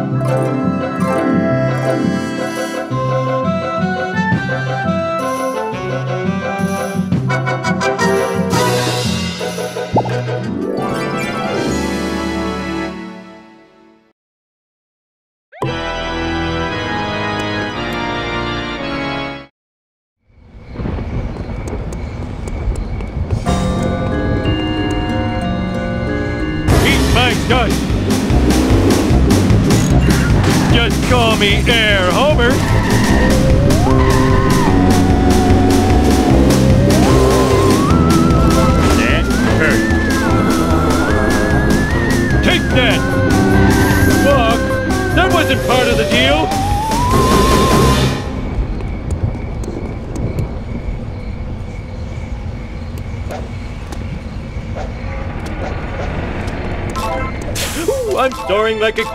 Eat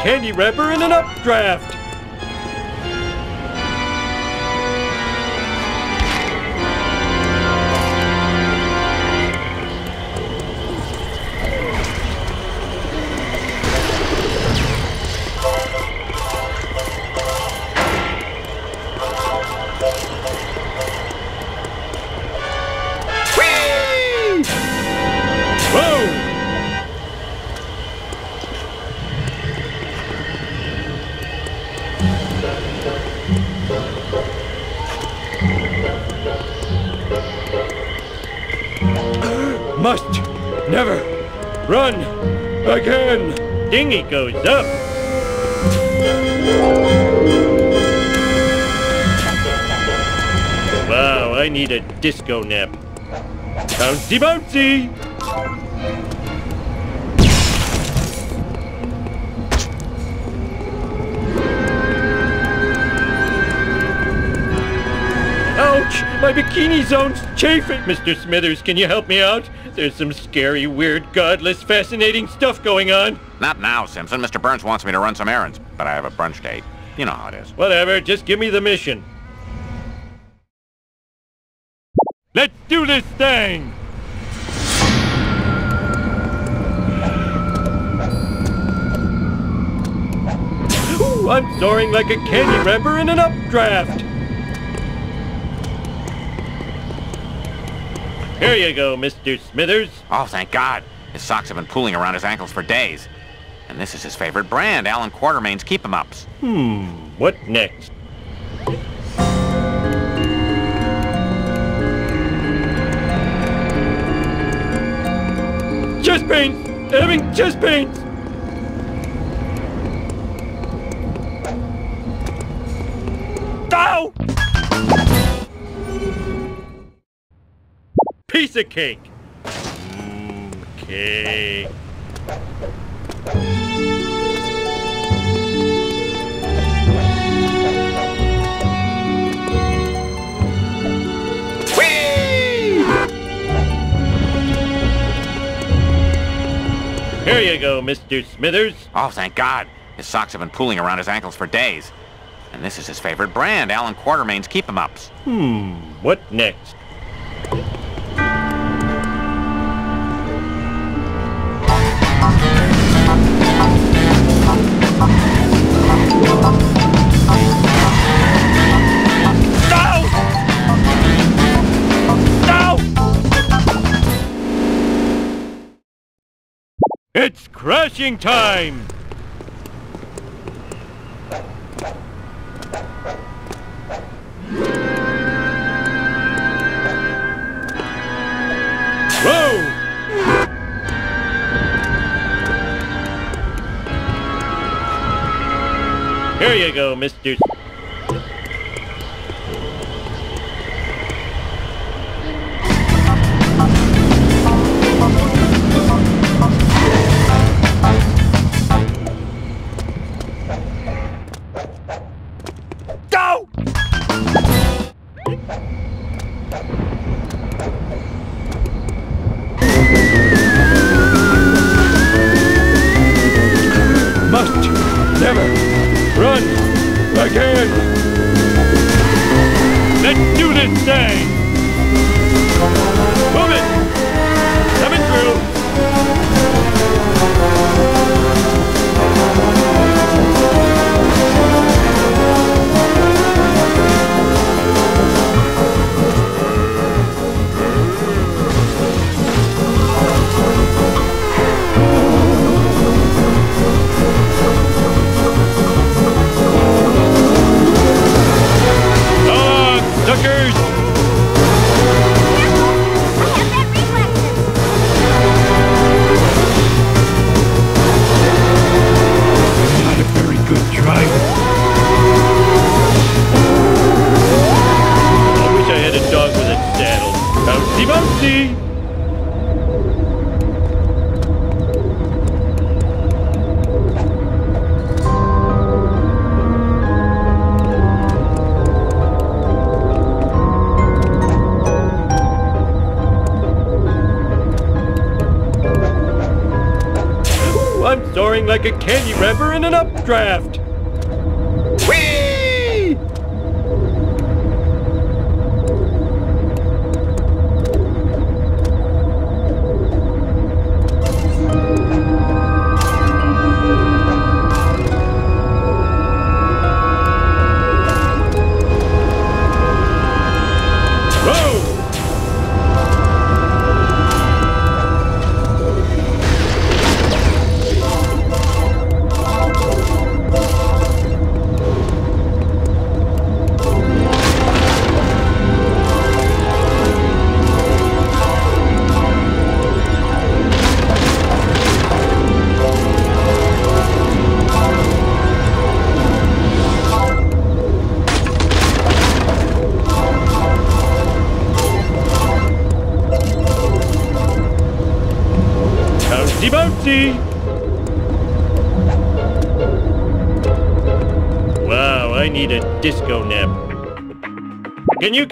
candy wrapper in an updraft! Goes up. Wow, I need a disco nap. Bouncy bouncy! Ouch! My bikini zone's chafing! Mr. Smithers, can you help me out? There's some scary, weird, godless, fascinating stuff going on. Not now, Simpson. Mr. Burns wants me to run some errands, but I have a brunch date. You know how it is. Whatever, just give me the mission. Let's do this thing! Ooh, I'm soaring like a candy wrapper in an updraft! Here you go, Mr. Smithers. Oh, thank God. His socks have been pooling around his ankles for days. And this is his favorite brand, Alan Quartermain's Keep 'em Ups. Hmm, what next? Chest pains! Having chest pains! Ow! Piece of cake! Okay. Here you go, Mr. Smithers. Oh, thank God. His socks have been pooling around his ankles for days. And this is his favorite brand, Alan Quartermain's Keep 'em Ups. Hmm, what next? Crashing time! Whoa! Here you go, Mr. a candy wrapper in an updraft.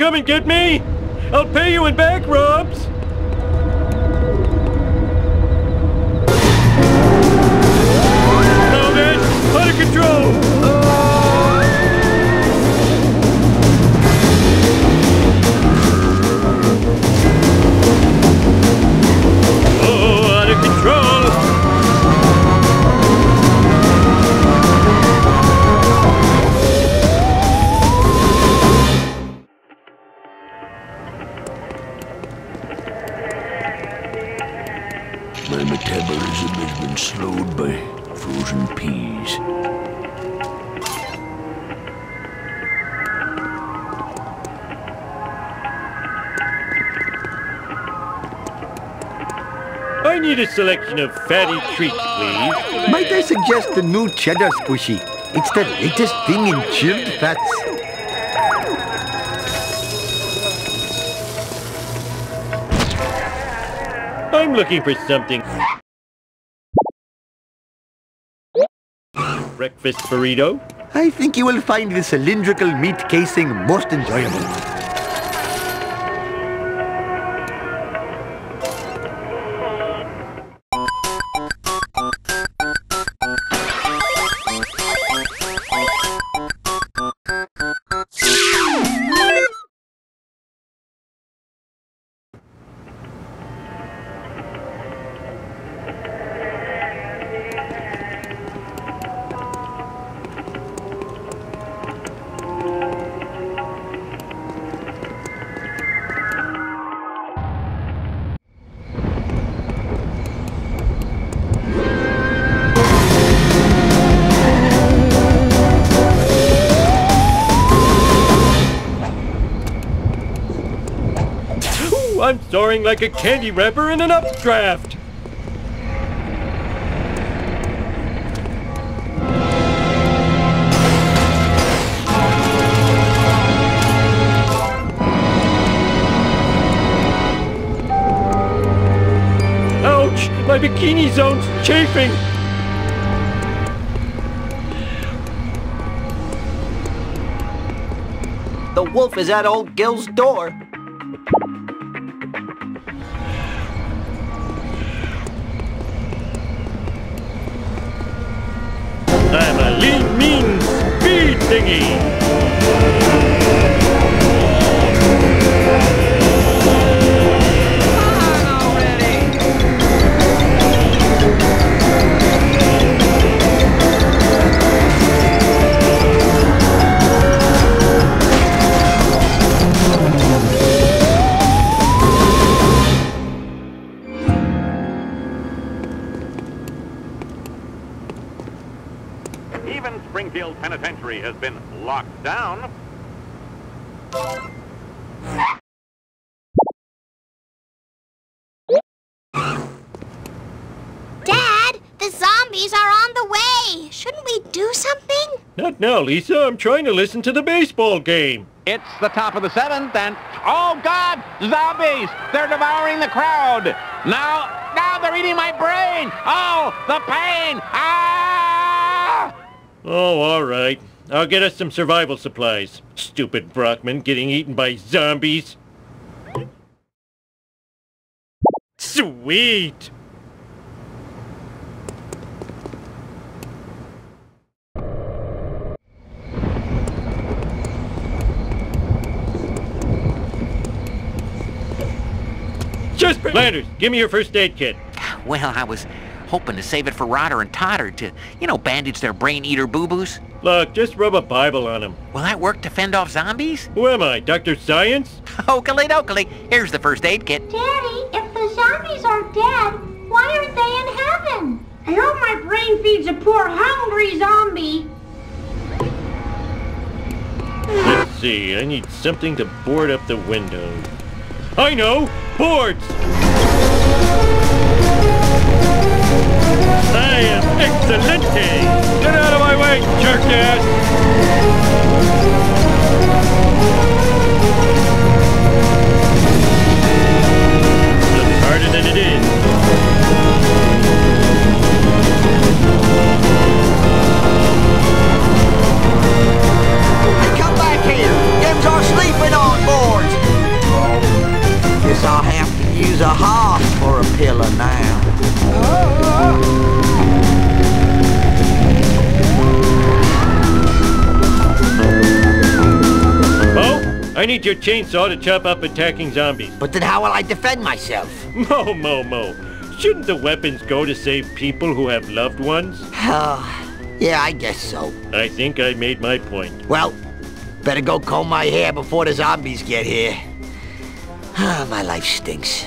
Come and get me? I'll pay you in back rubs! A of fatty treats, please. Might I suggest the new cheddar squishy? It's the latest thing in chilled fats. I'm looking for something. Breakfast burrito? I think you will find the cylindrical meat casing most enjoyable. I'm like a candy wrapper in an updraft. Ouch! My bikini zone's chafing! The wolf is at old Gil's door. Mean speed thingy! Springfield Penitentiary has been locked down. Dad, the zombies are on the way. Shouldn't we do something? Not now, Lisa. I'm trying to listen to the baseball game. It's the top of the seventh, and oh God, zombies! They're devouring the crowd. Now, now they're eating my brain. Oh, the pain! Ah! Oh, all right. I'll get us some survival supplies. Stupid Brockman getting eaten by zombies. Sweet! Just Flanders, give me your first aid kit. Well, I was hoping to save it for Rodder and Totter to, you know, bandage their brain-eater boo-boos. Look, just rub a Bible on them. Will that work to fend off zombies? Who am I, Dr. Science? Oakley dokley, here's the first aid kit. Daddy, if the zombies are dead, why aren't they in heaven? I hope my brain feeds a poor hungry zombie. Let's see, I need something to board up the window. I know! Boards! I am excelente! Get out of my way, jerk ass! Looks harder than it is. Hey, come back here. Them's our sleeping on boards. Guess I'll have to use a horse for a pillow now. I need your chainsaw to chop up attacking zombies. But then how will I defend myself? Moe, Moe, Moe. Shouldn't the weapons go to save people who have loved ones? yeah, I guess so. I think I made my point. Well, better go comb my hair before the zombies get here. Ah, my life stinks.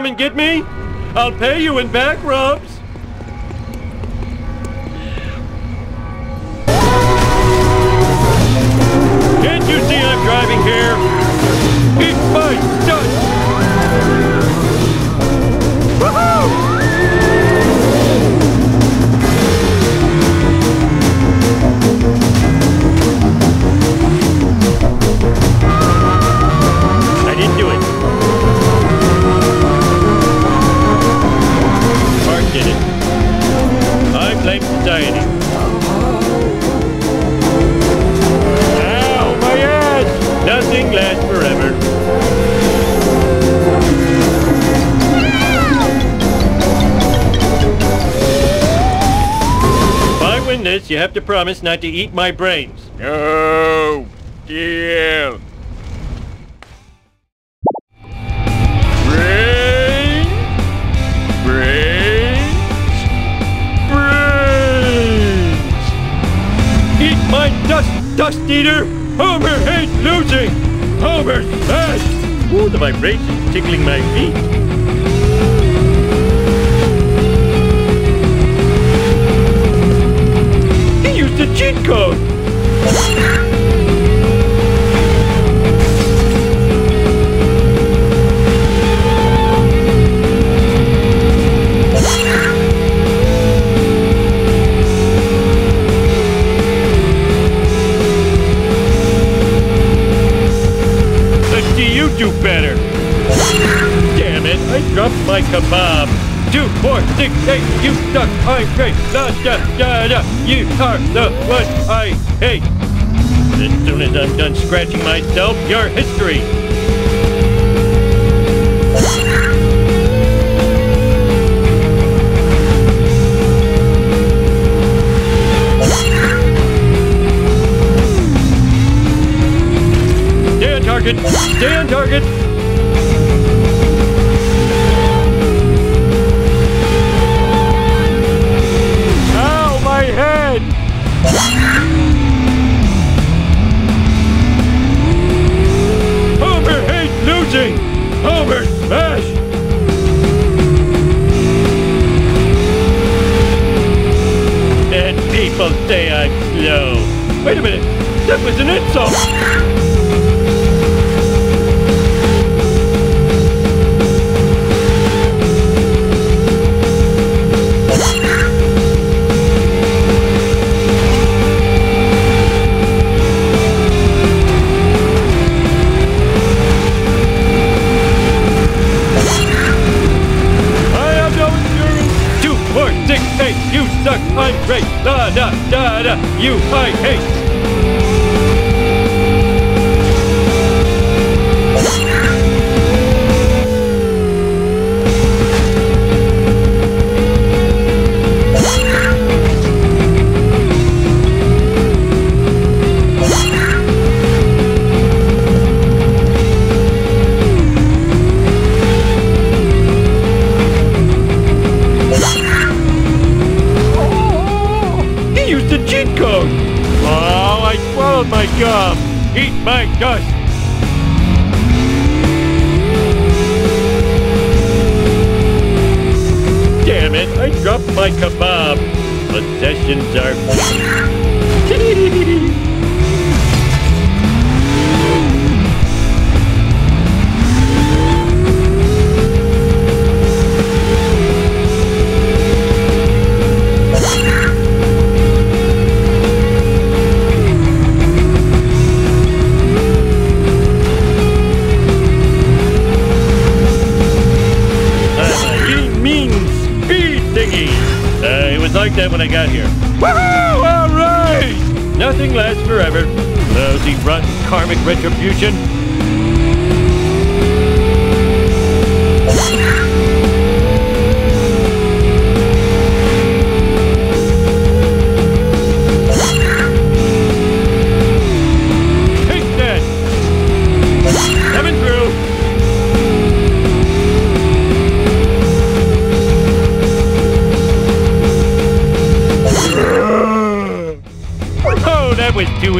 Come and get me? I'll pay you in back rubs. Have to promise not to eat my brains. No! Deal! Brains! Brains! Brains! Eat my dust, dust eater! Homer hates losing! Homer's bad! Ooh, the vibrations tickling my feet. Cheat code! Let's see you do better. Damn it, I dropped my kebab. Two, four, six, eight, you suck, I'm great, da da da da, you are the one I hate. As soon as I'm done scratching myself, you're history. Stay on target, stay on target. Beijo! Dead people say I'm slow. Wait a minute, that was an insult! I'm great. Da da da da. You I hate. Eat. Damn it, I dropped my kebab. Possessions are it was like that when I got here. Woohoo! All right! Nothing lasts forever. Lousy, rotten karmic retribution.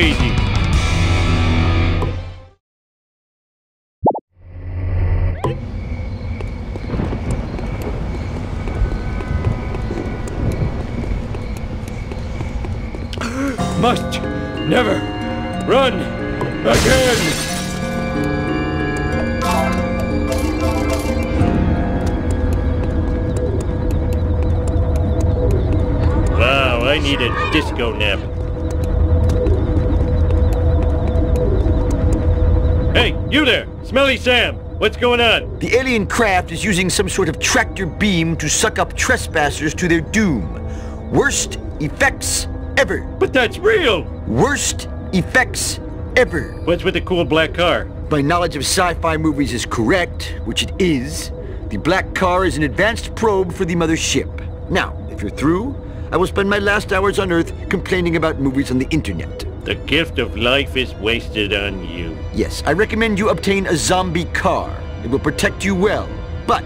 Easy. Must never run again. Wow, I need a disco nap. You there! Smelly Sam! What's going on? The alien craft is using some sort of tractor beam to suck up trespassers to their doom. Worst effects ever. But that's real! Worst effects ever. What's with the cool black car? My knowledge of sci-fi movies is correct, which it is. The black car is an advanced probe for the mothership. Now, if you're through, I will spend my last hours on Earth complaining about movies on the internet. The gift of life is wasted on you. Yes, I recommend you obtain a zombie car. It will protect you well, but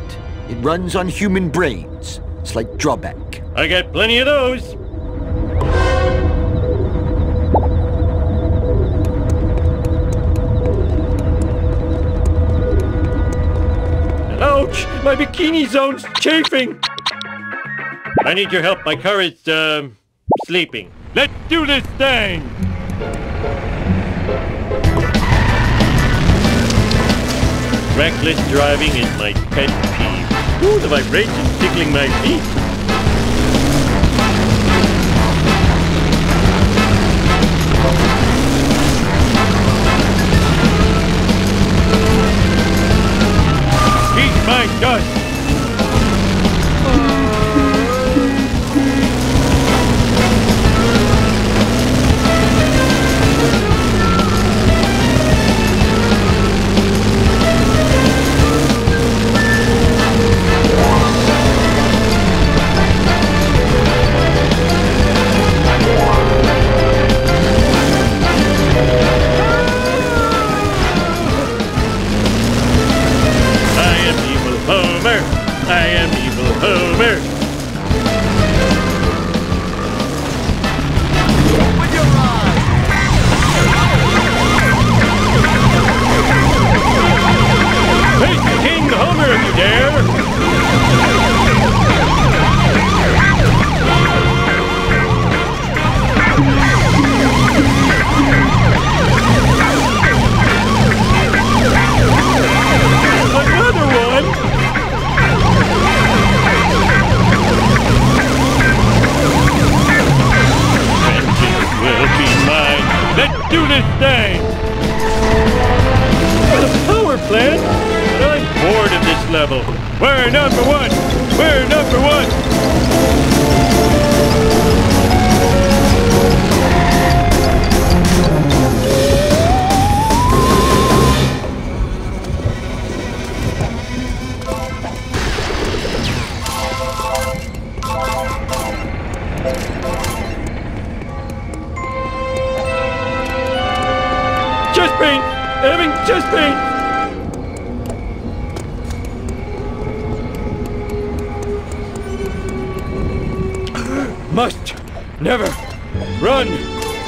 it runs on human brains. Slight drawback. I got plenty of those. Ouch! My bikini zone's chafing! I need your help. My car is, um, sleeping. Let's do this thing! Reckless driving is my pet peeve. Ooh, the vibration tickling my feet. My dust!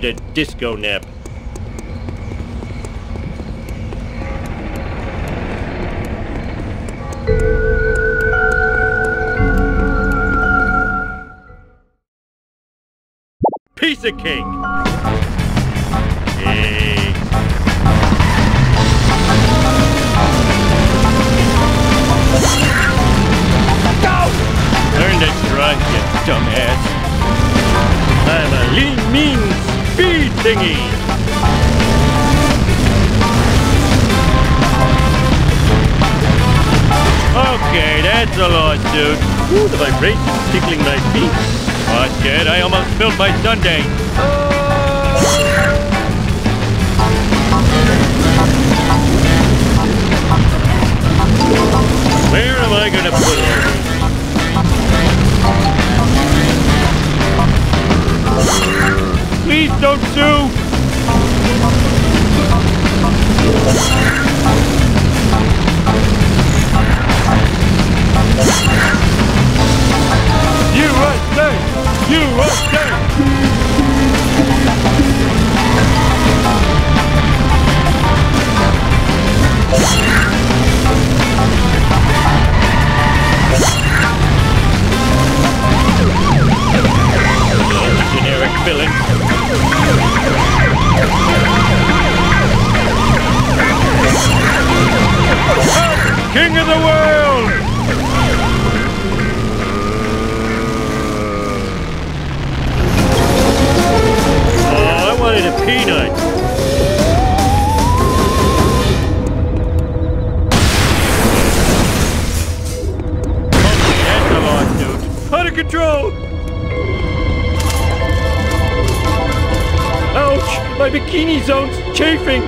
need a disco nap. Piece of cake! Hey. Learn to drive, you dumbass. I'm a lean, mean speed thingy. Okay, that's a lot, dude. Ooh, the vibration's tickling my feet. Oh, shit, I almost spilled my sundae. Where am I gonna put all this? Please don't sue! USA! USA! Generic villain. King of the world! Oh, I wanted a peanut. Okay, that's a lawsuit. Out of control! My bikini zone's chafing!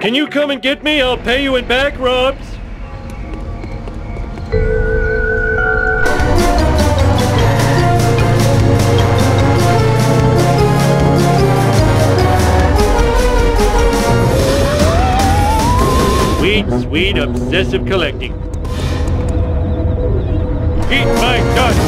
Can you come and get me? I'll pay you in back rubs. Sweet, obsessive collecting. Eat my dust!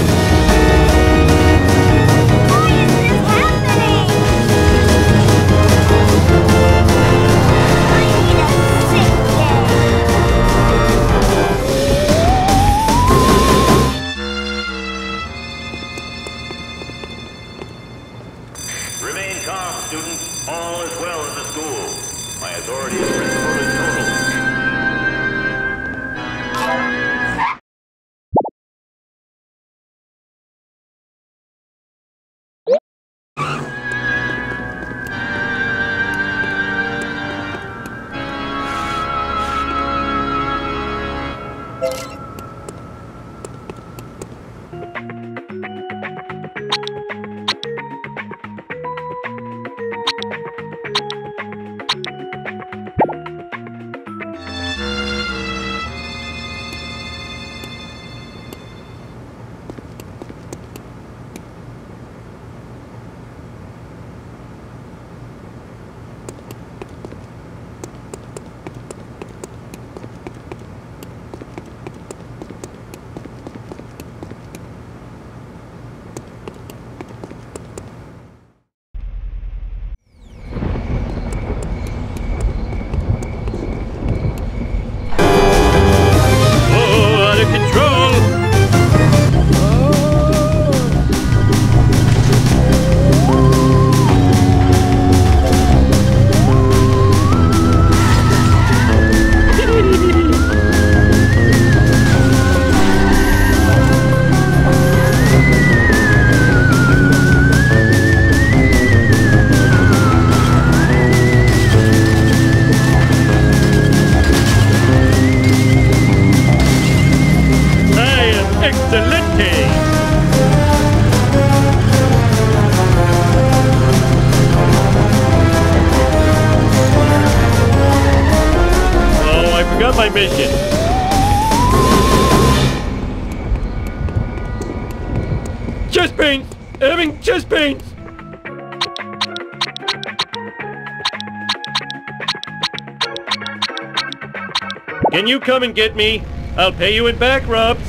come and get me. I'll pay you in back rubs.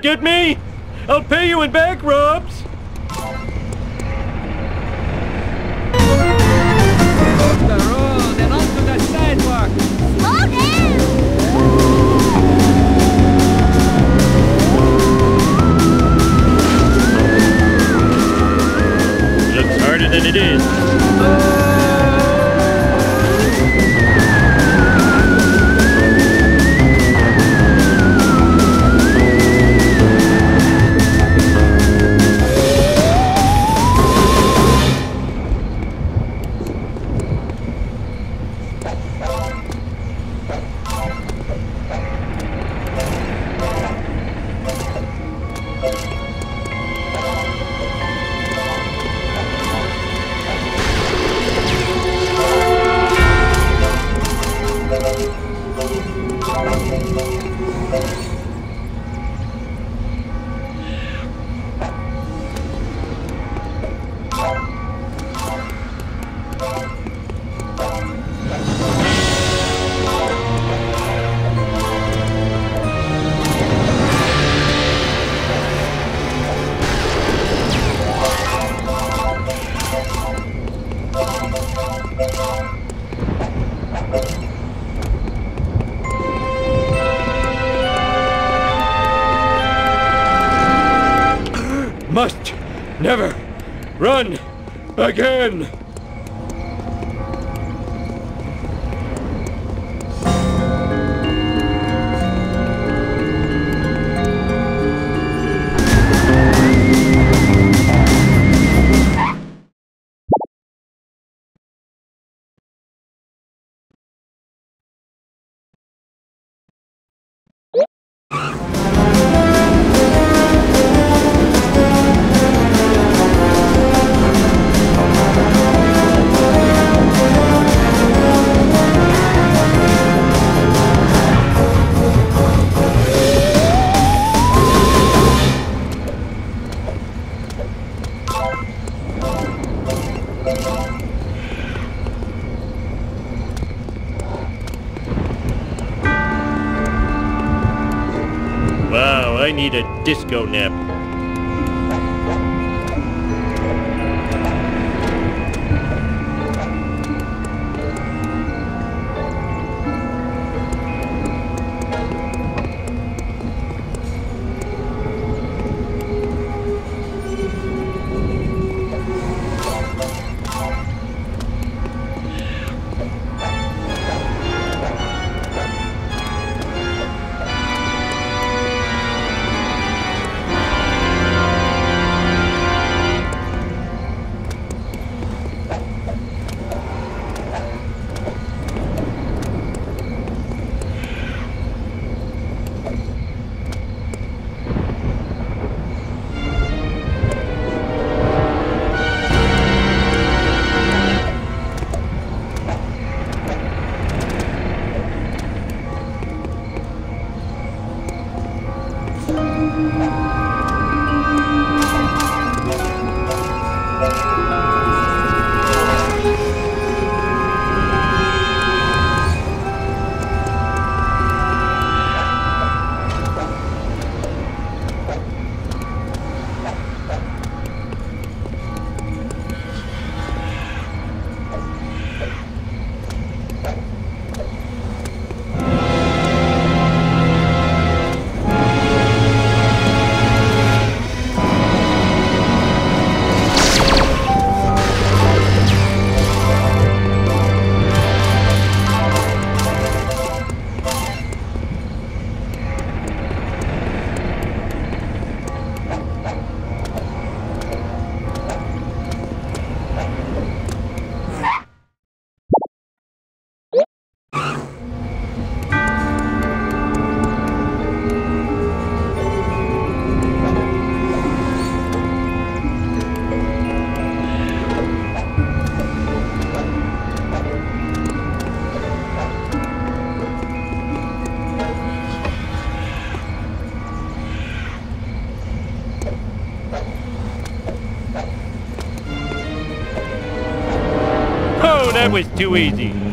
get me? again! Disco Nip. Was too easy.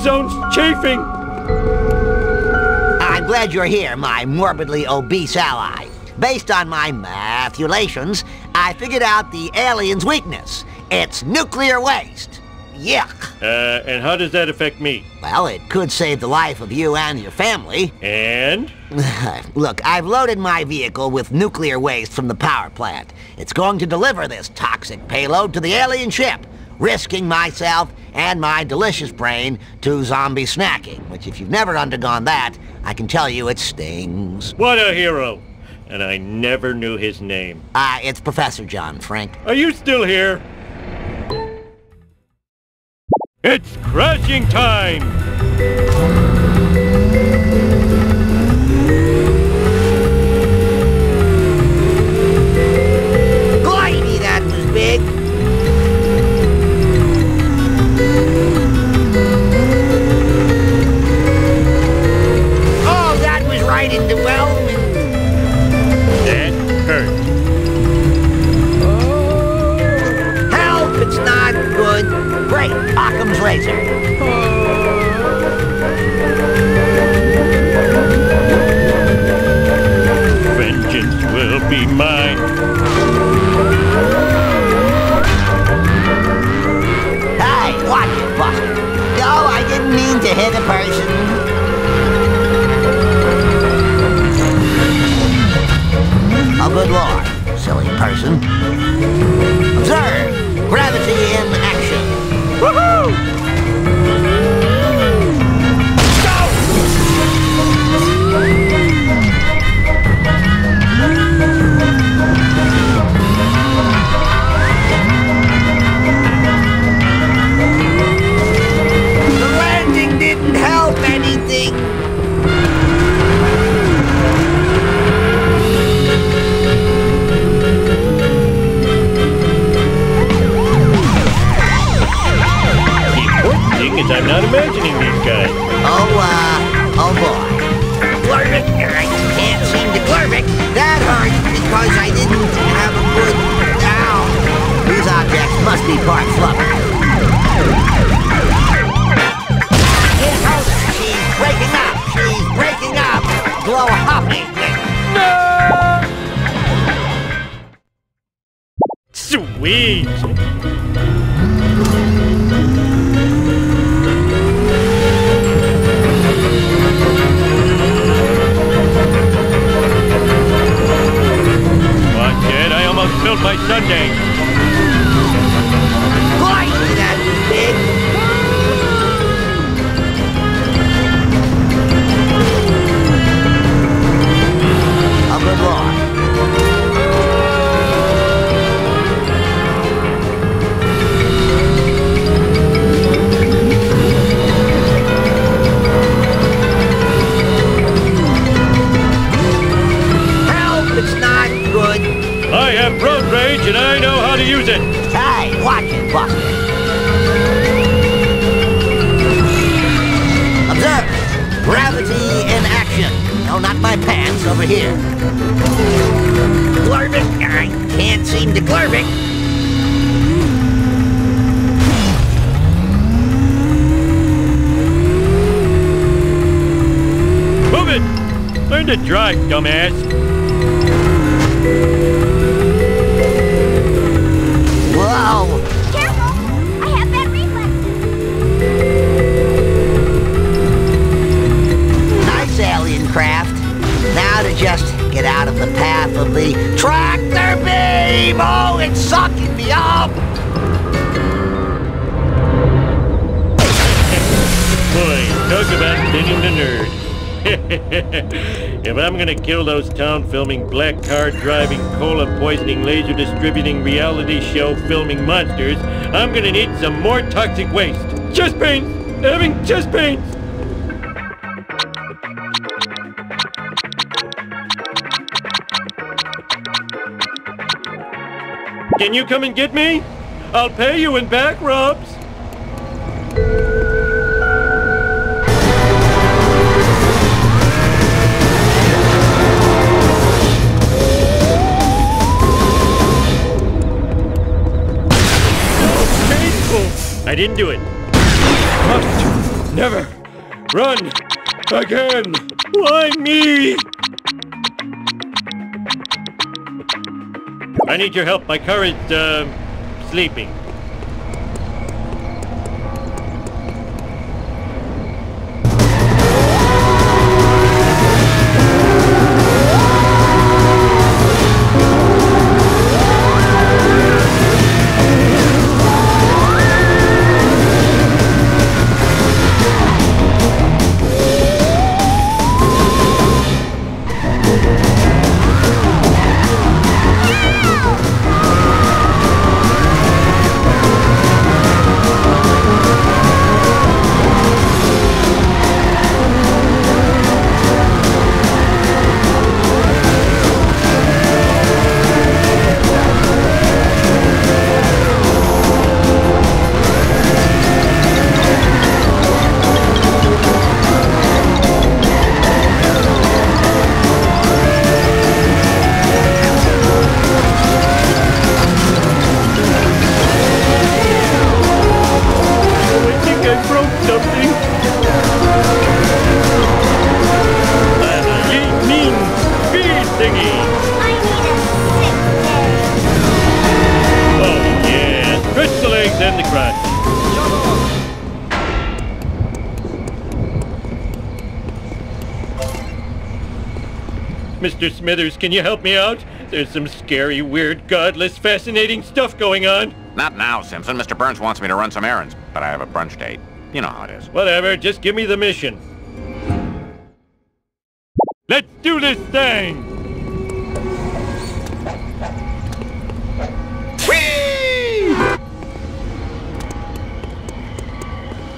Zone's chafing! I'm glad you're here, my morbidly obese ally. Based on my mathulations, I figured out the alien's weakness. It's nuclear waste. Yuck. Uh, and how does that affect me? Well, it could save the life of you and your family. And? Look, I've loaded my vehicle with nuclear waste from the power plant. It's going to deliver this toxic payload to the alien ship, risking myself and my delicious brain to zombie snacking, which if you've never undergone that, I can tell you it stings. What a hero! And I never knew his name. Ah, it's Professor John Frink. Are you still here? It's crashing time! Great, Occam's razor. Vengeance will be mine. Hey, watch it, Buster. No, I didn't mean to hit a person. Oh, good lord, silly person. Observe! Gravity in action. Woohoo! Gonna kill those town filming, black car driving, cola poisoning, laser distributing, reality show filming monsters, I'm gonna need some more toxic waste. Chest pains! Having chest pains! Can you come and get me? I'll pay you in back rubs. Didn't do it. Must never run again. Why me? I need your help. My car is, uh, sleeping. Smithers, can you help me out? There's some scary, weird, godless, fascinating stuff going on. Not now, Simpson. Mr. Burns wants me to run some errands, but I have a brunch date. You know how it is. Whatever, just give me the mission. Let's do this thing!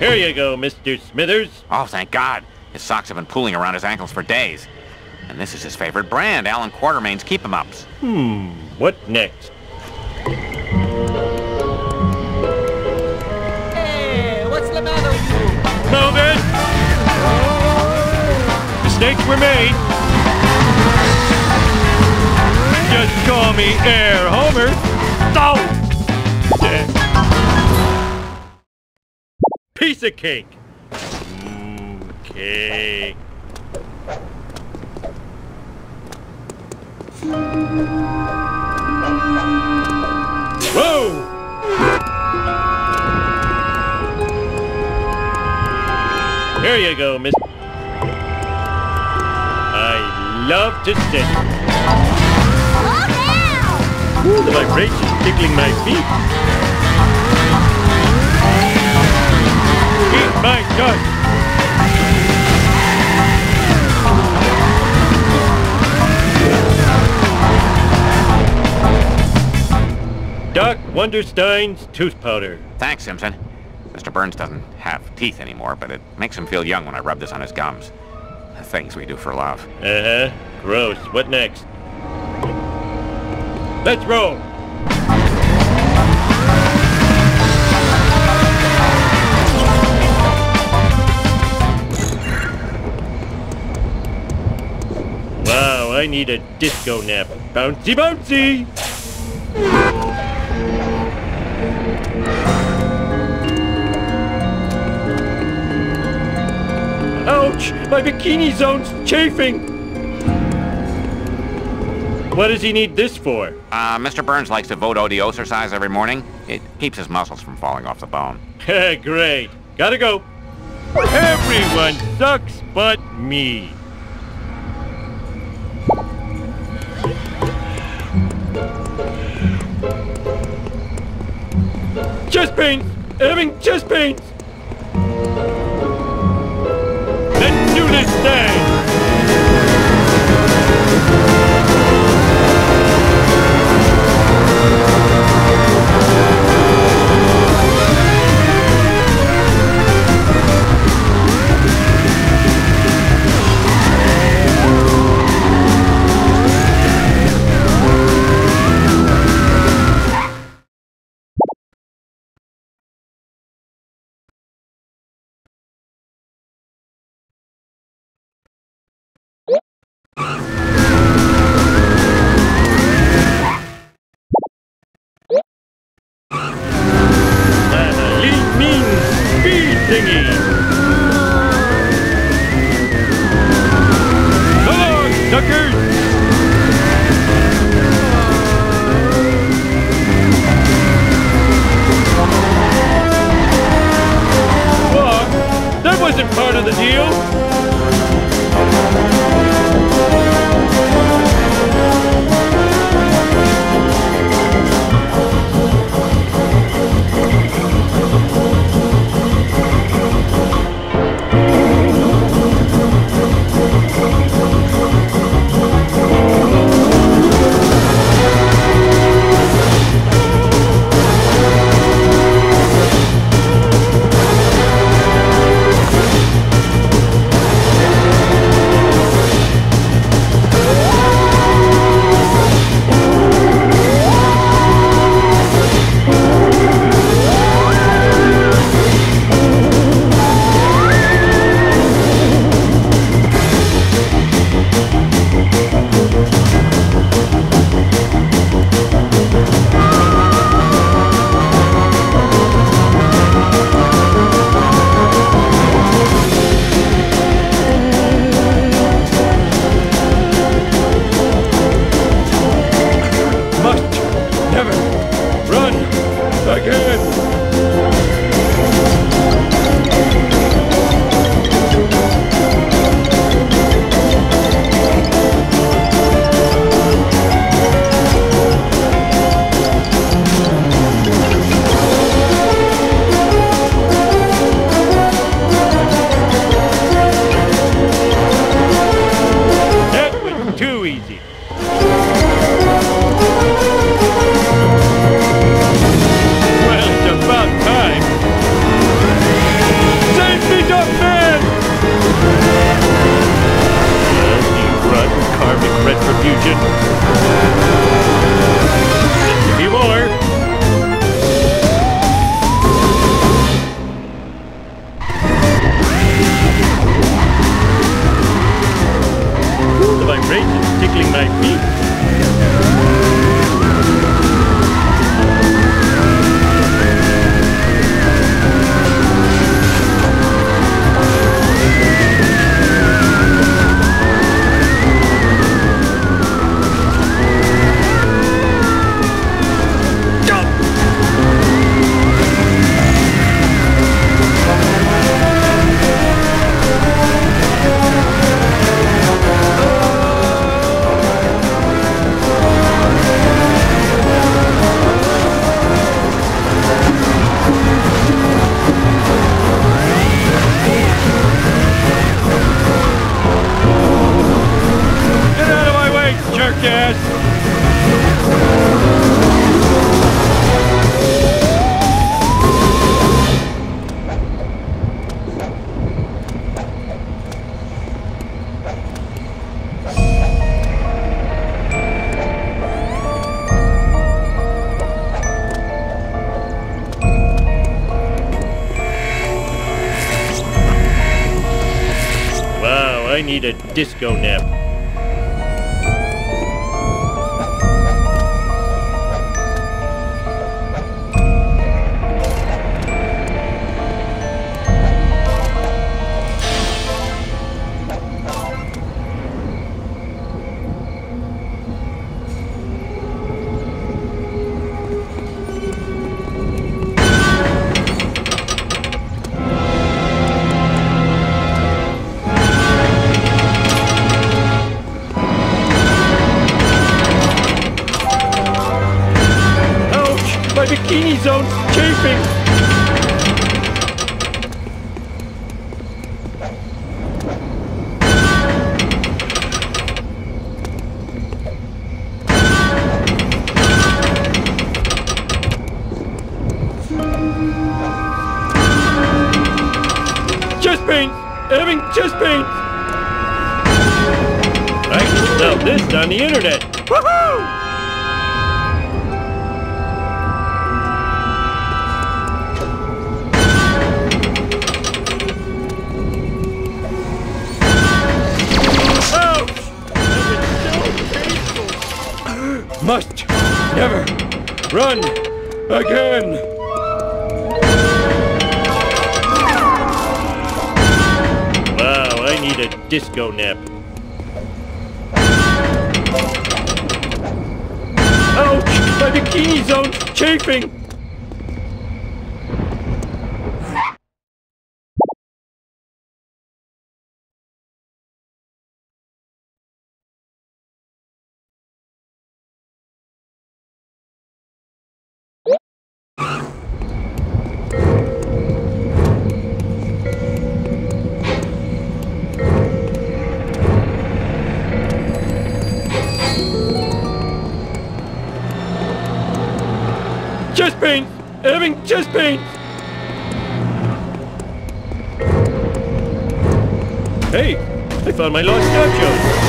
Here you go, Mr. Smithers. Oh, thank God. His socks have been pooling around his ankles for days. And this is his favorite brand, Alan Quartermain's Keep 'em Ups. Hmm, what next? Hey, what's the matter with you? Move it! Mistakes were made. Just call me Air Homer. Oh! dead. Piece of cake. Mm, cake. Whoa! Here you go, miss. I love to sit. Down! Ooh, the vibration tickling my feet. My gut. Doc Wonderstein's tooth powder. Thanks, Simpson. Mr. Burns doesn't have teeth anymore, but it makes him feel young when I rub this on his gums. The things we do for love. Uh-huh. Gross. What next? Let's roll. Wow, I need a disco nap. Bouncy, bouncy! Ouch! My bikini zone's chafing! What does he need this for? Uh, Mr. Burns likes to vote OD exercise every morning. It keeps his muscles from falling off the bone. Hey, great. Gotta go. Everyone sucks but me. Chest pains! Having chest pains! Let's disco nap. Need a disco nap. Ouch! My bikini zone's chafing! Having chest pain! Hey, I found my lost nacho.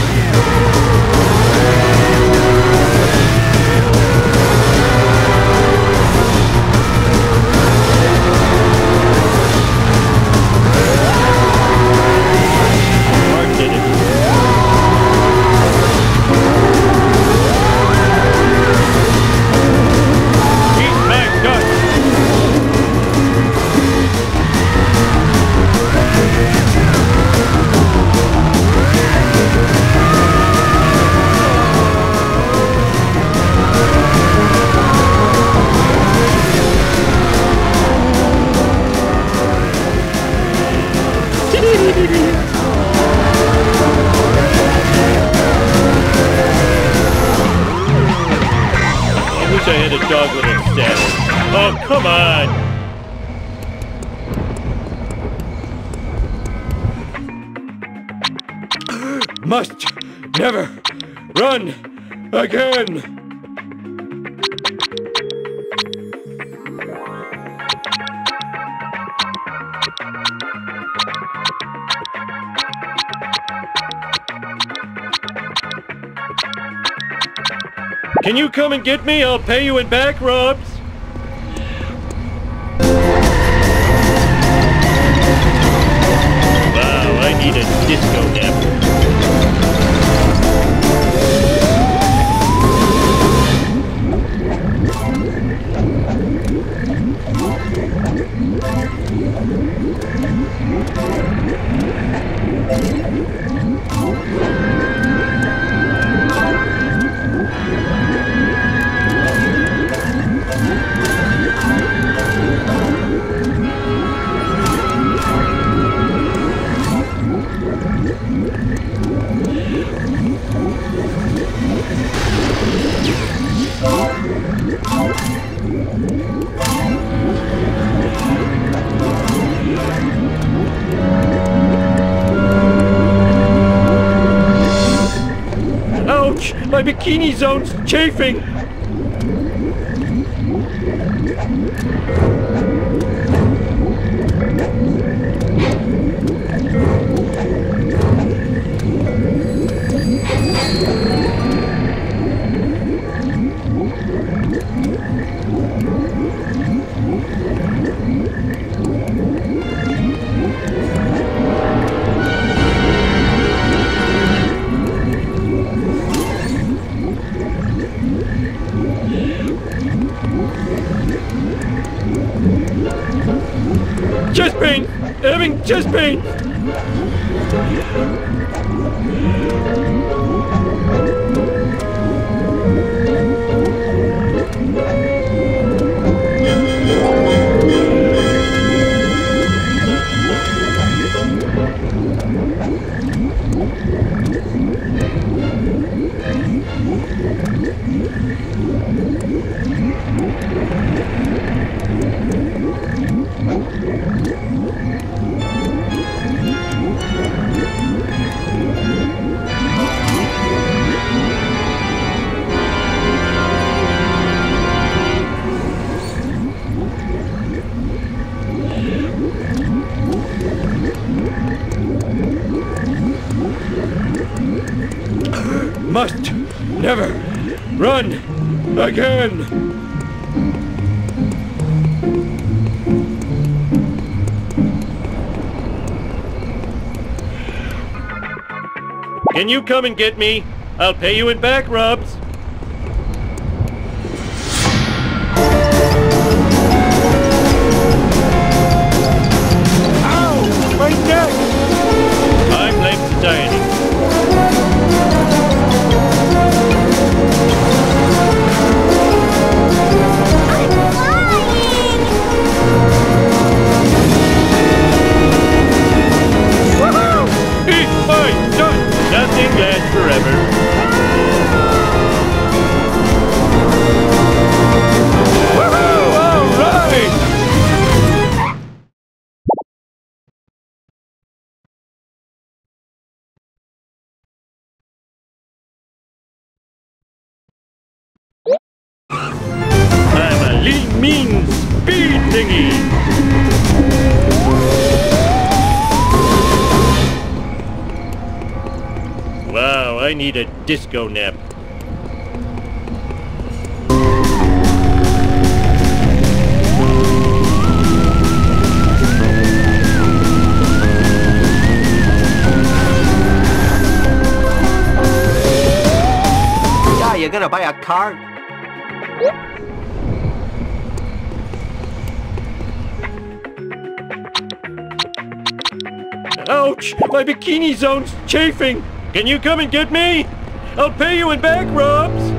Can you come and get me? I'll pay you in back rubs. Zone's chafing! Chest pain! Must never run again! Can you come and get me? I'll pay you in back rubs. Mean speed thingy. Wow, I need a disco nap. Yeah, you gonna buy a car? Ouch! My bikini zone's chafing! Can you come and get me? I'll pay you in back rubs!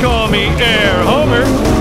Call me Air Homer.